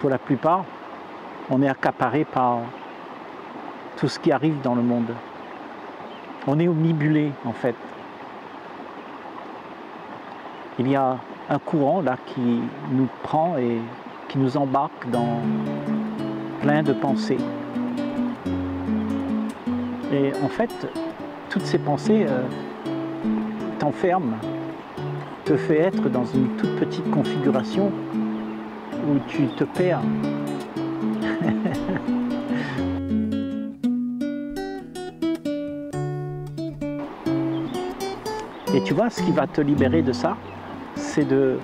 pour la plupart, on est accaparé par tout ce qui arrive dans le monde. On est omnibulé en fait. Il y a un courant là qui nous prend et qui nous embarque dans plein de pensées. Et en fait, toutes ces pensées euh, t'enferment, te fait être dans une toute petite configuration où tu te perds. Et tu vois, ce qui va te libérer de ça, c'est de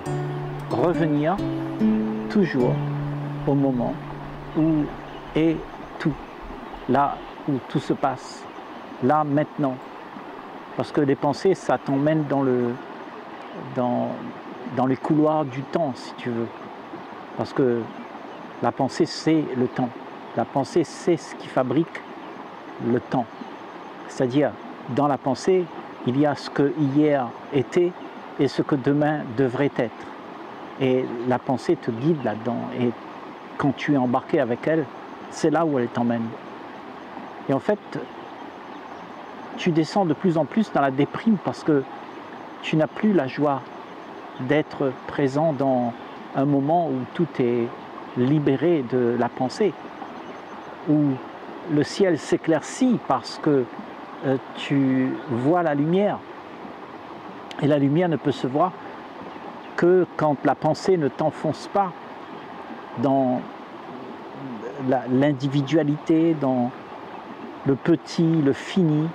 revenir toujours au moment où est tout, là où tout se passe, là maintenant. Parce que les pensées, ça t'emmène dans, le, dans, dans les couloirs du temps, si tu veux. Parce que la pensée, c'est le temps. La pensée, c'est ce qui fabrique le temps. C'est-à-dire, dans la pensée, il y a ce que hier était et ce que demain devrait être. Et la pensée te guide là-dedans. Et quand tu es embarqué avec elle, c'est là où elle t'emmène. Et en fait, tu descends de plus en plus dans la déprime parce que tu n'as plus la joie d'être présent dans un moment où tout est libéré de la pensée, où le ciel s'éclaircit parce que euh, tu vois la lumière. Et la lumière ne peut se voir que quand la pensée ne t'enfonce pas dans l'individualité, dans le petit, le fini,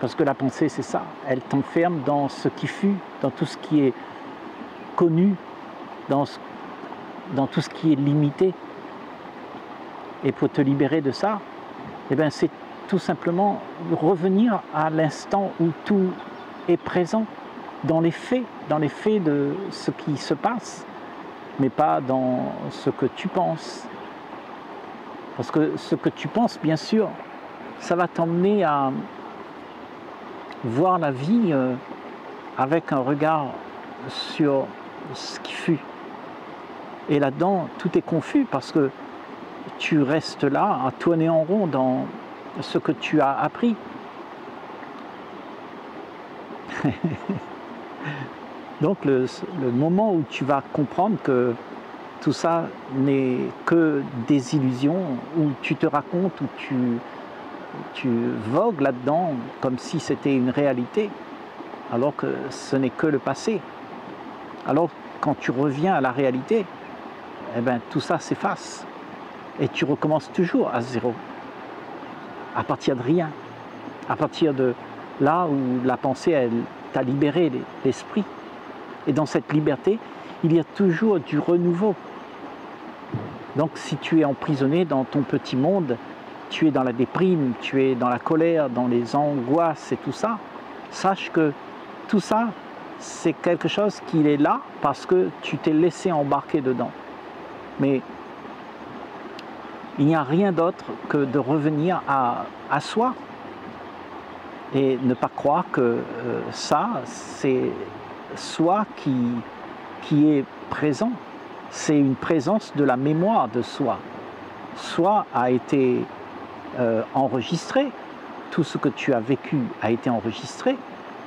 parce que la pensée c'est ça, elle t'enferme dans ce qui fut, dans tout ce qui est connu, dans, tout ce qui est limité. Et pour te libérer de ça, eh ben c'est tout simplement revenir à l'instant où tout est présent, dans les faits, dans les faits de ce qui se passe, mais pas dans ce que tu penses. Parce que ce que tu penses, bien sûr, ça va t'emmener à voir la vie euh, avec un regard sur ce qui fut. Et là-dedans, tout est confus parce que tu restes là à tourner en rond dans ce que tu as appris. Donc le, moment où tu vas comprendre que tout ça n'est que des illusions, où tu te racontes, où tu, tu vogues là-dedans comme si c'était une réalité, alors que ce n'est que le passé. Alors quand tu reviens à la réalité, eh ben, tout ça s'efface et tu recommences toujours à zéro, à partir de rien, à partir de là où la pensée t'a libéré l'esprit. Et dans cette liberté, il y a toujours du renouveau. Donc si tu es emprisonné dans ton petit monde, tu es dans la déprime, tu es dans la colère, dans les angoisses et tout ça, sache que tout ça, c'est quelque chose qui est là parce que tu t'es laissé embarquer dedans. Mais il n'y a rien d'autre que de revenir à, soi et ne pas croire que euh, ça, c'est soi qui, est présent. C'est une présence de la mémoire de soi. Soi a été euh, enregistré, tout ce que tu as vécu a été enregistré,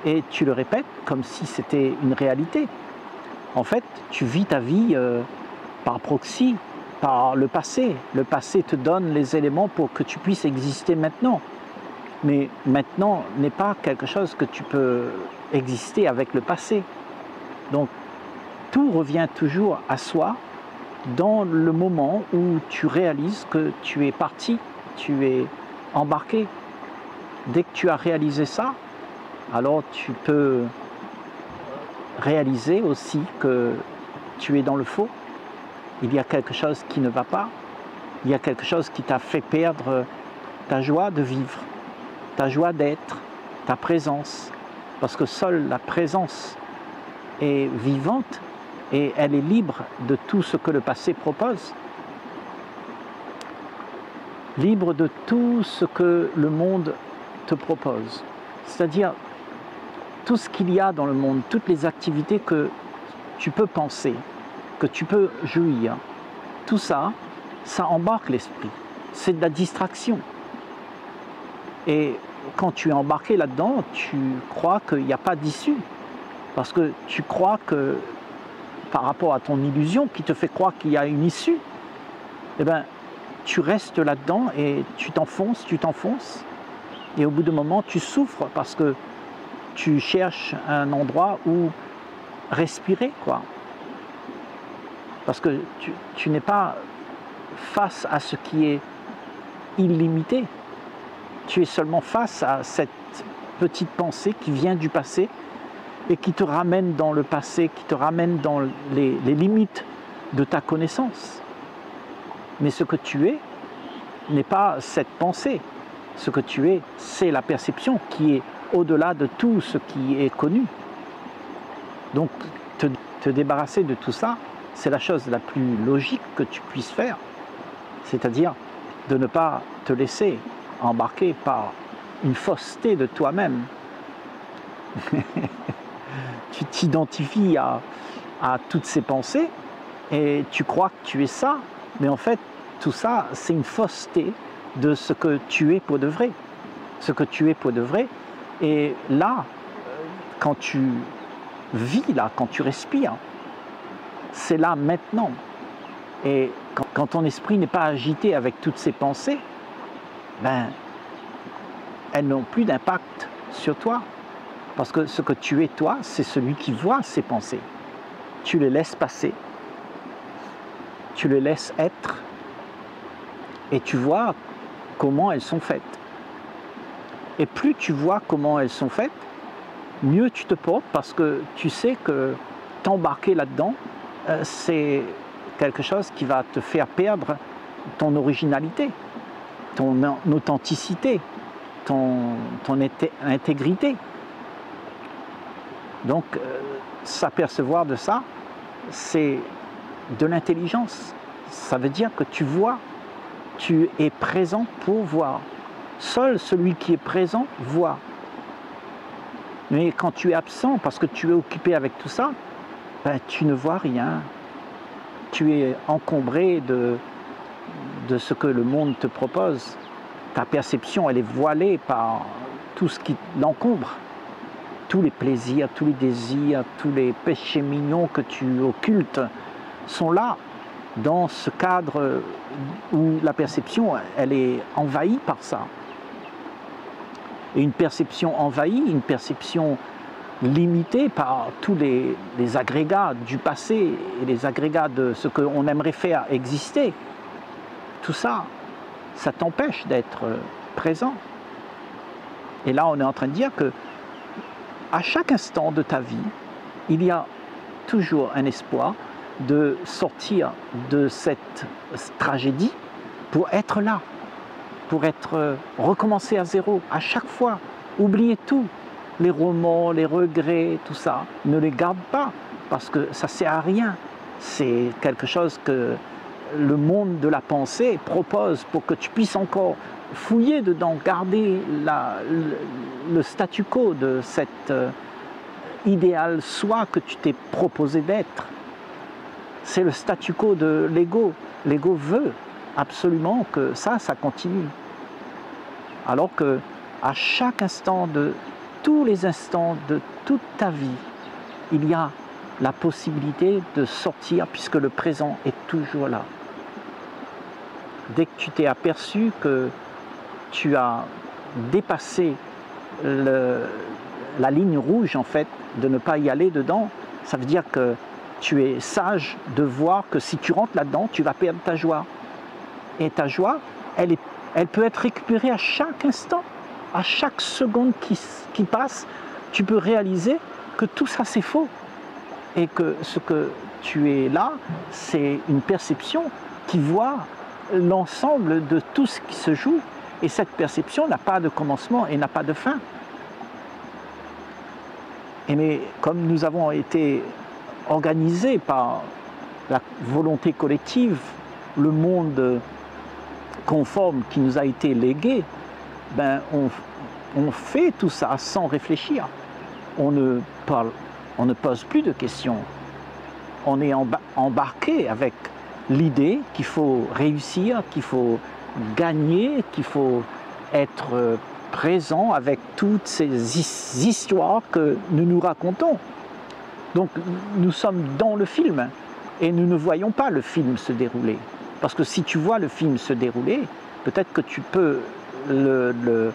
et tu le répètes comme si c'était une réalité. En fait, tu vis ta vie euh, par proxy, par le passé. Le passé te donne les éléments pour que tu puisses exister maintenant. Mais maintenant n'est pas quelque chose que tu peux exister avec le passé. Donc tout revient toujours à soi dans le moment où tu réalises que tu es parti, tu es embarqué. Dès que tu as réalisé ça, alors tu peux réaliser aussi que tu es dans le faux. Il y a quelque chose qui ne va pas. Il y a quelque chose qui t'a fait perdre ta joie de vivre, ta joie d'être, ta présence. Parce que seule la présence est vivante et elle est libre de tout ce que le passé propose. Libre de tout ce que le monde te propose. C'est-à-dire tout ce qu'il y a dans le monde, toutes les activités que tu peux penser, que tu peux jouir, tout ça, ça embarque l'esprit. C'est de la distraction. Et quand tu es embarqué là-dedans, tu crois qu'il n'y a pas d'issue. Parce que tu crois que par rapport à ton illusion qui te fait croire qu'il y a une issue, eh bien, tu restes là-dedans et tu t'enfonces, tu t'enfonces. Et au bout d'un moment, tu souffres parce que tu cherches un endroit où respirer, quoi. Parce que tu, n'es pas face à ce qui est illimité. Tu es seulement face à cette petite pensée qui vient du passé et qui te ramène dans le passé, qui te ramène dans les, limites de ta connaissance. Mais ce que tu es n'est pas cette pensée. Ce que tu es, c'est la perception qui est au-delà de tout ce qui est connu. Donc, te débarrasser de tout ça, c'est la chose la plus logique que tu puisses faire. C'est-à-dire de ne pas te laisser embarquer par une fausseté de toi-même. tu t'identifies à, toutes ces pensées et tu crois que tu es ça, mais en fait, tout ça, c'est une fausseté de ce que tu es pour de vrai. Ce que tu es pour de vrai. Et là, quand tu vis, là, quand tu respires, c'est là maintenant. Et quand, ton esprit n'est pas agité avec toutes ces pensées, ben, elles n'ont plus d'impact sur toi. Parce que ce que tu es, toi, c'est celui qui voit ces pensées. Tu les laisses passer, tu les laisses être, et tu vois comment elles sont faites. Et plus tu vois comment elles sont faites, mieux tu te portes parce que tu sais que t'embarquer là-dedans, c'est quelque chose qui va te faire perdre ton originalité, ton authenticité, ton, ton intégrité. Donc, euh, s'apercevoir de ça, c'est de l'intelligence. Ça veut dire que tu vois, tu es présent pour voir. Seul celui qui est présent voit. Mais quand tu es absent parce que tu es occupé avec tout ça, ben, tu ne vois rien. Tu es encombré de, de ce que le monde te propose. Ta perception, elle est voilée par tout ce qui l'encombre. Tous les plaisirs, tous les désirs, tous les péchés mignons que tu occultes sont là dans ce cadre où la perception, elle est envahie par ça. Et une perception envahie, une perception limitée par tous les, agrégats du passé et les agrégats de ce qu'on aimerait faire exister, tout ça, ça t'empêche d'être présent. Et là, on est en train de dire que à chaque instant de ta vie, il y a toujours un espoir de sortir de cette tragédie pour être là, pour être recommencer à zéro à chaque fois. Oubliez tout, les romans, les regrets, tout ça. Ne les garde pas parce que ça sert à rien. C'est quelque chose que le monde de la pensée propose pour que tu puisses encore fouiller dedans, garder le, statu quo de cet euh, idéal soi que tu t'es proposé d'être. C'est le statu quo de l'ego. L'ego veut absolument que ça, ça continue. Alors que à chaque instant de tous les instants de toute ta vie, il y a la possibilité de sortir puisque le présent est toujours là. Dès que tu t'es aperçu que tu as dépassé la ligne rouge en fait de ne pas y aller dedans, ça veut dire que tu es sage de voir que si tu rentres là-dedans, tu vas perdre ta joie. Et ta joie, elle peut être récupérée à chaque instant, à chaque seconde qui, passe, tu peux réaliser que tout ça c'est faux. Et que ce que tu es là, c'est une perception qui voit l'ensemble de tout ce qui se joue. Et cette perception n'a pas de commencement et n'a pas de fin. Et mais comme nous avons été organisés par la volonté collective, le monde conforme qui nous a été légué, ben on, fait tout ça sans réfléchir. On ne, parle, on ne pose plus de questions. On est embarqué avec l'idée qu'il faut réussir, qu'il faut gagner, qu'il faut être euh, présent avec toutes ces histoires que nous nous racontons. Donc nous sommes dans le film et nous ne voyons pas le film se dérouler. Parce que si tu vois le film se dérouler, peut-être que tu peux le,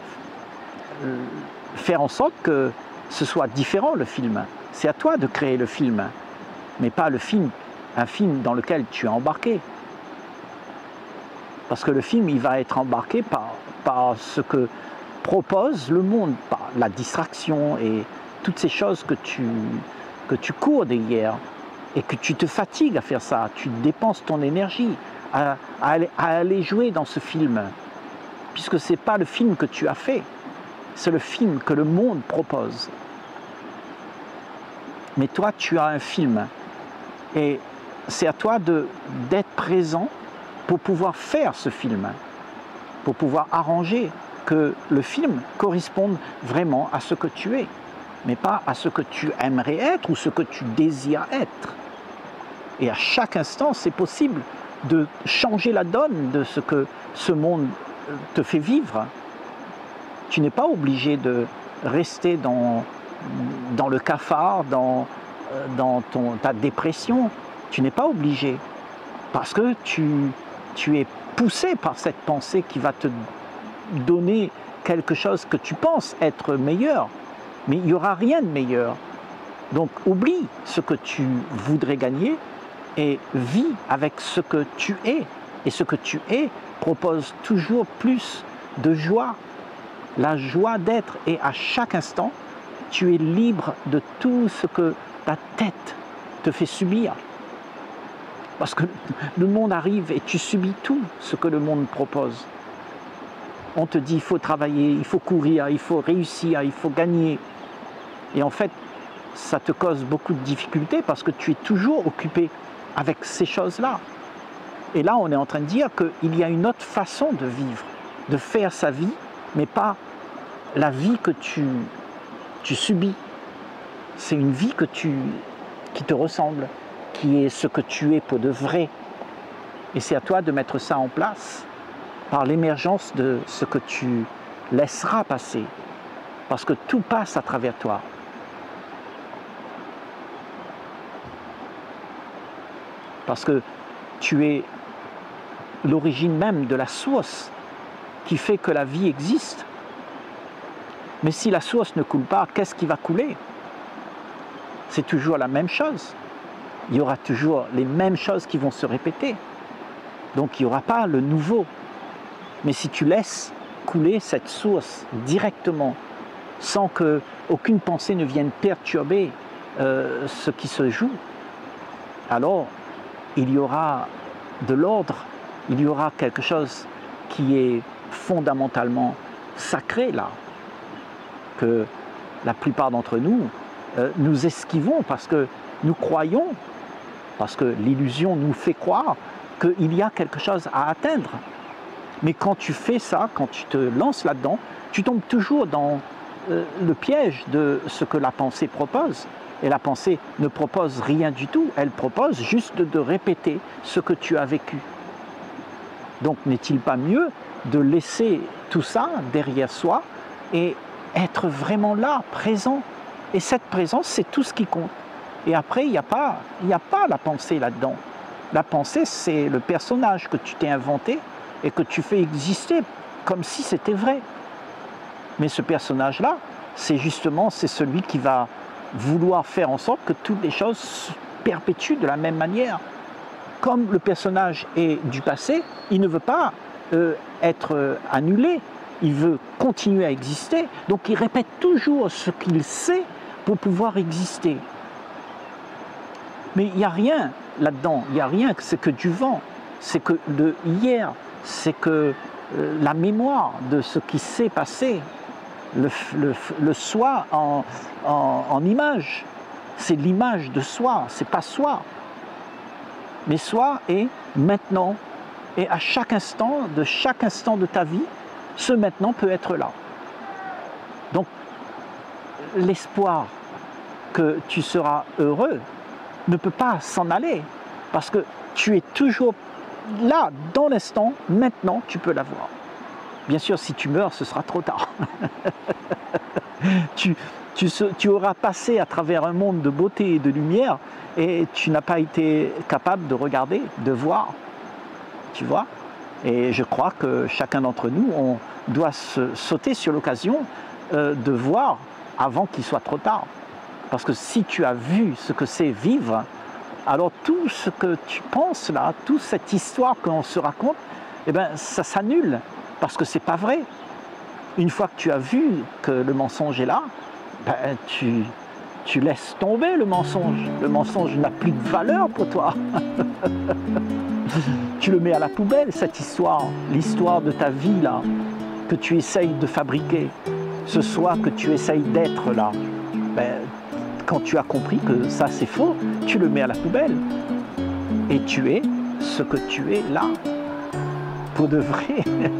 faire en sorte que ce soit différent le film. C'est à toi de créer le film, mais pas le film, un film dans lequel tu es embarqué. Parce que le film, il va être embarqué par, par ce que propose le monde, par la distraction et toutes ces choses que tu, que tu cours derrière et que tu te fatigues à faire ça, tu dépenses ton énergie à, aller, jouer dans ce film, puisque ce n'est pas le film que tu as fait, c'est le film que le monde propose. Mais toi, tu as un film, et c'est à toi d'être présent pour pouvoir faire ce film, pour pouvoir arranger que le film corresponde vraiment à ce que tu es, mais pas à ce que tu aimerais être ou ce que tu désires être. Et à chaque instant, c'est possible de changer la donne de ce que ce monde te fait vivre. Tu n'es pas obligé de rester dans, dans le cafard, dans, dans ton, ta dépression. Tu n'es pas obligé. Parce que tu, tu es poussé par cette pensée qui va te donner quelque chose que tu penses être meilleur. Mais il n'y aura rien de meilleur. Donc oublie ce que tu voudrais gagner et vis avec ce que tu es. Et ce que tu es propose toujours plus de joie, la joie d'être. Et à chaque instant, tu es libre de tout ce que ta tête te fait subir. Parce que le monde arrive et tu subis tout ce que le monde propose. On te dit il faut travailler, il faut courir, il faut réussir, il faut gagner. Et en fait, ça te cause beaucoup de difficultés parce que tu es toujours occupé avec ces choses-là. Et là, on est en train de dire qu'il y a une autre façon de vivre, de faire sa vie, mais pas la vie que tu, subis. C'est une vie qui te ressemble, qui est ce que tu es pour de vrai. Et c'est à toi de mettre ça en place par l'émergence de ce que tu laisseras passer. Parce que tout passe à travers toi. parce que tu es l'origine même de la source qui fait que la vie existe. Mais si la source ne coule pas, qu'est-ce qui va couler? C'est toujours la même chose. Il y aura toujours les mêmes choses qui vont se répéter. Donc il n'y aura pas le nouveau. Mais si tu laisses couler cette source directement, sans que aucune pensée ne vienne perturber euh, ce qui se joue, alors il y aura de l'ordre, il y aura quelque chose qui est fondamentalement sacré là, que la plupart d'entre nous, euh, nous esquivons parce que nous croyons, parce que l'illusion nous fait croire qu'il y a quelque chose à atteindre. Mais quand tu fais ça, quand tu te lances là-dedans, tu tombes toujours dans euh, le piège de ce que la pensée propose. Et la pensée ne propose rien du tout, elle propose juste de répéter ce que tu as vécu. Donc n'est-il pas mieux de laisser tout ça derrière soi et être vraiment là, présent? Et cette présence, c'est tout ce qui compte. Et après, il n'y a, pas, a pas la pensée là-dedans. La pensée, c'est le personnage que tu t'es inventé et que tu fais exister comme si c'était vrai. Mais ce personnage-là, c'est justement c'est celui qui va vouloir faire en sorte que toutes les choses se perpétuent de la même manière. Comme le personnage est du passé, il ne veut pas euh, être euh, annulé, il veut continuer à exister, donc il répète toujours ce qu'il sait pour pouvoir exister. Mais il n'y a rien là-dedans, il n'y a rien, c'est que du vent, c'est que de hier, c'est que euh, la mémoire de ce qui s'est passé, le, soi en, image. C'est l'image de soi, c'est pas soi. Mais soi est maintenant. Et à chaque instant, de chaque instant de ta vie, ce maintenant peut être là. Donc, l'espoir que tu seras heureux ne peut pas s'en aller. Parce que tu es toujours là, dans l'instant, maintenant, tu peux l'avoir. Bien sûr, si tu meurs, ce sera trop tard. tu, auras passé à travers un monde de beauté et de lumière et tu n'as pas été capable de regarder, de voir. Tu vois? Et je crois que chacun d'entre nous, on doit sauter sur l'occasion euh, de voir avant qu'il soit trop tard. Parce que si tu as vu ce que c'est vivre, alors tout ce que tu penses là, toute cette histoire qu'on se raconte, eh ben, ça s'annule parce que c'est pas vrai. Une fois que tu as vu que le mensonge est là, ben, tu, tu laisses tomber le mensonge. Le mensonge n'a plus de valeur pour toi. tu le mets à la poubelle, cette histoire, l'histoire de ta vie là, que tu essayes de fabriquer, ce soi que tu essayes d'être là. Ben, quand tu as compris que ça c'est faux, tu le mets à la poubelle. Et tu es ce que tu es là. Pour de vrai.